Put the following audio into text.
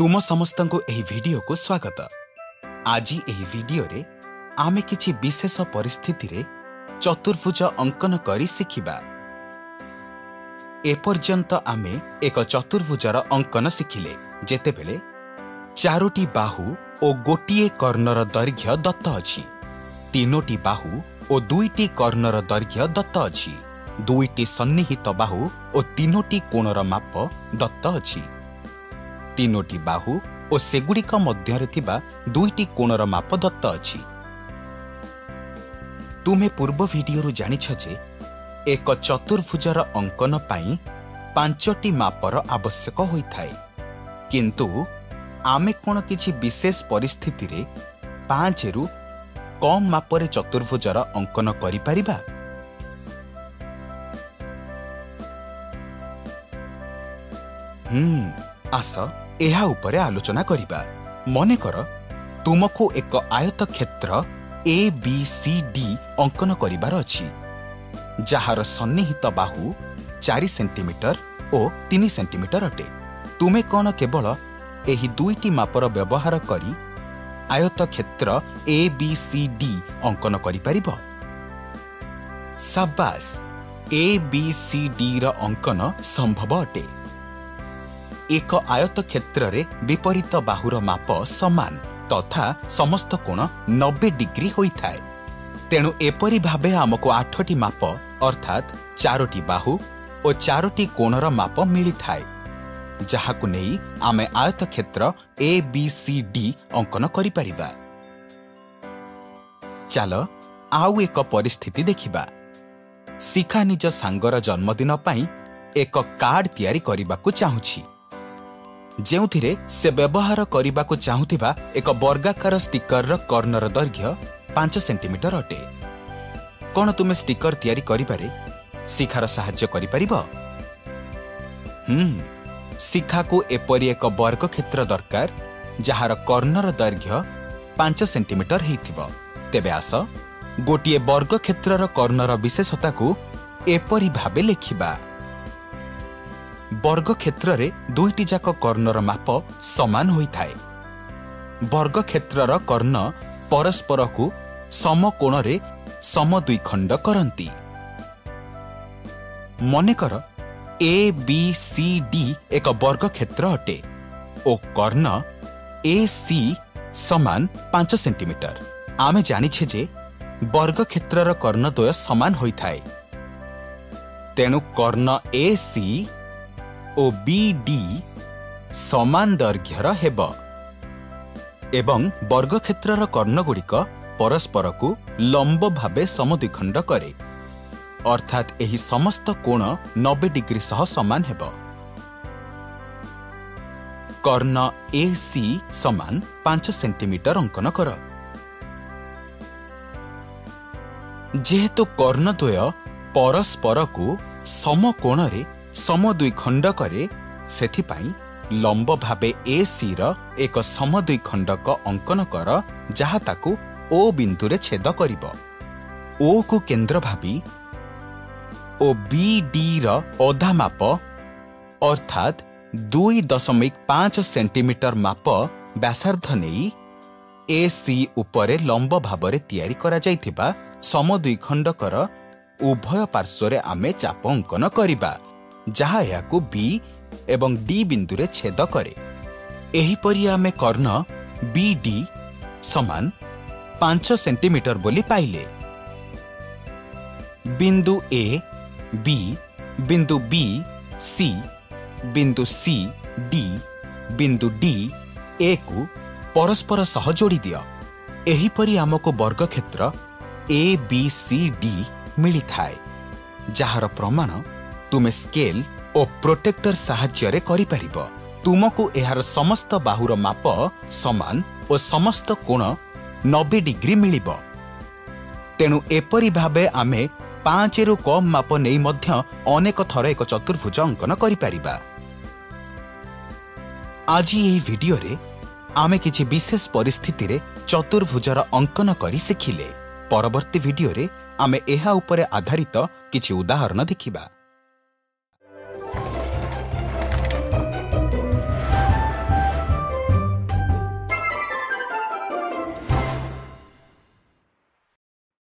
ତୁମ ସମସ୍ତଙ୍କୁ ଏହି ଭିଡିଓକୁ ସ୍ୱାଗତ। ଆଜି ଏହି ଭିଡିଓରେ ଆମେ କିଛି ବିଶେଷ ପରିସ୍ଥିତିରେ ଚତୁର୍ଭୁଜ ଅଙ୍କନ କରି ଶିଖିବା। ଏପର୍ଯ୍ୟନ୍ତ ଆମେ ଏକ ଚତୁର୍ଭୁଜର ଅଙ୍କନ ଶିଖିଲେ ଯେତେବେଳେ ଚାରୋଟି ବାହୁ ଓ ଗୋଟିଏ କର୍ଣ୍ଣର ଦୈର୍ଘ୍ୟ ଦତ୍ତ ଅଛି। ତିନୋଟି ବାହୁ ଓ ଦୁଇଟି କର୍ଣ୍ଣର ଦୈର୍ଘ୍ୟ ଦତ୍ତ ଅଛି। ଦୁଇଟି ସନ୍ନିହିତ ବାହୁ ଓ ତିନୋଟି କୋଣର ମାପ ଦତ୍ତ ଅଛି। ତିନୋଟି ବାହୁ ଓ ସେଗୁଡ଼ିକ ମଧ୍ୟରେ ଥିବା ଦୁଇଟି କୋଣର ମାପ ଦତ୍ତ ଅଛି। ତୁମେ ପୂର୍ବ ଭିଡିଓରୁ ଜାଣିଛ ଯେ ଏକ ଚତୁର୍ଭୁଜର ଅଙ୍କନ ପାଇଁ ପାଞ୍ଚଟି ମାପର ଆବଶ୍ୟକ ହୋଇଥାଏ। କିନ୍ତୁ ଆମେ କ'ଣ କିଛି ବିଶେଷ ପରିସ୍ଥିତିରେ ପାଞ୍ଚରୁ କମ୍ ମାପରେ ଚତୁର୍ଭୁଜର ଅଙ୍କନ କରିପାରିବା? ହୁଁ ଆସ ଏହା ଉପରେ ଆଲୋଚନା କରିବା। ମନେକର ତୁମକୁ ଏକ ଆୟତ କ୍ଷେତ୍ର ଏ ବି ସି ଡି ଅଙ୍କନ କରିବାର ଅଛି ଯାହାର ସନ୍ନିହିତ ବାହୁ ଚାରି ସେଣ୍ଟିମିଟର ଓ ତିନି ସେଣ୍ଟିମିଟର ଅଟେ। ତୁମେ କ'ଣ କେବଳ ଏହି ଦୁଇଟି ମାପର ବ୍ୟବହାର କରି ଆୟତ କ୍ଷେତ୍ର ଏ ବି ସି ଡି ଅଙ୍କନ କରିପାରିବ? ସାବାସ ଏ ବି ସି ଡିର ଅଙ୍କନ ସମ୍ଭବ ଅଟେ। ଏକ ଆୟତ କ୍ଷେତ୍ରରେ ବିପରୀତ ବାହୁର ମାପ ସମାନ ତଥା ସମସ୍ତ କୋଣ ନବେ ଡିଗ୍ରୀ ହୋଇଥାଏ। ତେଣୁ ଏପରି ଭାବେ ଆମକୁ ଆଠଟି ମାପ ଅର୍ଥାତ୍ ଚାରୋଟି ବାହୁ ଓ ଚାରୋଟି କୋଣର ମାପ ମିଳିଥାଏ ଯାହାକୁ ନେଇ ଆମେ ଆୟତ କ୍ଷେତ୍ର ଏ ବି ସି ଡି ଅଙ୍କନ କରିପାରିବା। ଚାଲ ଆଉ ଏକ ପରିସ୍ଥିତି ଦେଖିବା। ଶିଖା ନିଜ ସାଙ୍ଗର ଜନ୍ମଦିନ ପାଇଁ ଏକ କାର୍ଡ ତିଆରି କରିବାକୁ ଚାହୁଁଛି। ଯେଉଁଥିରେ ସେ ବ୍ୟବହାର କରିବାକୁ ଚାହୁଁଥିବା ଏକ ବର୍ଗାକାର ଷ୍ଟିକରର କର୍ଣ୍ଣର ଦୈର୍ଘ୍ୟ ପାଞ୍ଚ ସେଣ୍ଟିମିଟର ଅଟେ। କ'ଣ ତୁମେ ଷ୍ଟିକର ତିଆରି କରିବାରେ ଶିଖାର ସାହାଯ୍ୟ କରିପାରିବ? ଶିଖାକୁ ଏପରି ଏକ ବର୍ଗକ୍ଷେତ୍ର ଦରକାର ଯାହାର କର୍ଣ୍ଣର ଦୈର୍ଘ୍ୟ ପାଞ୍ଚ ସେଣ୍ଟିମିଟର ହେଇଥିବ। ତେବେ ଆସ ଗୋଟିଏ ବର୍ଗକ୍ଷେତ୍ରର କର୍ଣ୍ଣର ବିଶେଷତାକୁ ଏପରି ଭାବେ ଲେଖିବା। ବର୍ଗକ୍ଷେତ୍ରରେ ଦୁଇଟି ଯାକ କର୍ଣ୍ଣର ମାପ ସମାନ ହୋଇଥାଏ। ବର୍ଗକ୍ଷେତ୍ରର କର୍ଣ୍ଣ ପରସ୍ପରକୁ ସମକୋଣରେ ସମଦ୍ୱିଖଣ୍ଡ କରନ୍ତି। ମନେକର ଏ ବି ସି ଡି ଏକ ବର୍ଗକ୍ଷେତ୍ର ଅଟେ ଓ କର୍ଣ୍ଣ ଏ ସି ସମାନ ପାଞ୍ଚ ସେଣ୍ଟିମିଟର। ଆମେ ଜାଣିଛେ ଯେ ବର୍ଗକ୍ଷେତ୍ରର କର୍ଣ୍ଣଦ୍ୱୟ ସମାନ ହୋଇଥାଏ। ତେଣୁ କର୍ଣ୍ଣ A C O B D ସମାନ ଦୈର୍ଘ୍ୟର ହେବ ଏବଂ ବର୍ଗକ୍ଷେତ୍ରର କର୍ଣ୍ଣଗୁଡ଼ିକ ପରସ୍ପରକୁ ଲମ୍ବ ଭାବେ ସମଦ୍ୱିଖଣ୍ଡ କରେ। ଅର୍ଥାତ୍ ଏହି ସମସ୍ତ କୋଣ ନବେ ଡିଗ୍ରୀ ସହ ସମାନ ହେବ। କର୍ଣ୍ଣ ଏ ସି ସମାନ ପାଞ୍ଚ ସେଣ୍ଟିମିଟର ଅଙ୍କନ କର। ଯେହେତୁ କର୍ଣ୍ଣଦ୍ୱୟ ପରସ୍ପରକୁ ସମକୋଣରେ ସମଦ୍ୱିଖଣ୍ଡ କରେ ସେଥିପାଇଁ ଲମ୍ବ ଭାବେ ଏ ସିର ଏକ ସମଦ୍ୱିଖଣ୍ଡକ ଅଙ୍କନ କର ଯାହା ତାକୁ ଓ ବିନ୍ଦୁରେ ଛେଦ କରିବ। ଓକୁ କେନ୍ଦ୍ର ଭାବି ଓ ବି ଡିର ଅଧା ମାପ ଅର୍ଥାତ୍ ଦୁଇ ଦଶମିକ ପାଞ୍ଚ ସେଣ୍ଟିମିଟର ମାପ ବ୍ୟାସାର୍ଦ୍ଧ ନେଇ ଏ ସି ଉପରେ ଲମ୍ବ ଭାବରେ ତିଆରି କରାଯାଇଥିବା ସମଦ୍ୱିଖଣ୍ଡକର ଉଭୟ ପାର୍ଶ୍ୱରେ ଆମେ ଚାପ ଅଙ୍କନ କରିବା। ଯାହା ଏହାକୁ ବି ଏବଂ ଡି ବିନ୍ଦୁରେ ଛେଦ କରେ ଏହିପରି ଆମେ କର୍ଣ୍ଣ ବି ଡି ସମାନ ପାଞ୍ଚ ସେଣ୍ଟିମିଟର ବୋଲି ପାଇଲେ ବିନ୍ଦୁ ଏ ବି ବିନ୍ଦୁ ବି ସି ବିନ୍ଦୁ ସି ଡି ବିନ୍ଦୁ ଡି ଏକୁ ପରସ୍ପର ସହ ଯୋଡ଼ି ଦିଅ ଏହିପରି ଆମକୁ ବର୍ଗକ୍ଷେତ୍ର ଏ ବି ସି ଡି ମିଳିଥାଏ ଯାହାର ପ୍ରମାଣ ତୁମେ ସ୍କେଲ ଓ ପ୍ରୋଟେକ୍ଟର ସାହାଯ୍ୟରେ କରିପାରିବ। ତୁମକୁ ଏହାର ସମସ୍ତ ବାହୁର ମାପ ସମାନ ଓ ସମସ୍ତ କୋଣ ନବେ ଡିଗ୍ରୀ ମିଳିବ। ତେଣୁ ଏପରି ଭାବେ ଆମେ ପାଞ୍ଚରୁ କମ୍ ମାପ ନେଇ ମଧ୍ୟ ଅନେକ ଥର ଏକ ଚତୁର୍ଭୁଜ ଅଙ୍କନ କରିପାରିବା। ଆଜି ଏହି ଭିଡିଓରେ ଆମେ କିଛି ବିଶେଷ ପରିସ୍ଥିତିରେ ଚତୁର୍ଭୁଜର ଅଙ୍କନ କରି ଶିଖିଲେ। ପରବର୍ତ୍ତୀ ଭିଡିଓରେ ଆମେ ଏହା ଉପରେ ଆଧାରିତ କିଛି ଉଦାହରଣ ଦେଖିବା।